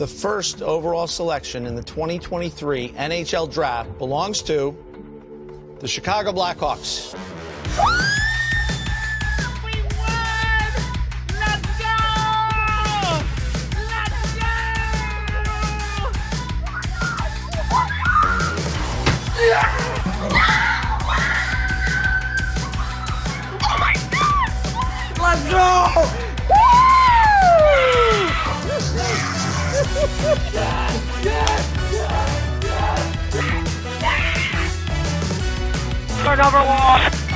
The first overall selection in the 2023 NHL draft belongs to the Chicago Blackhawks. Let's go! Round number one.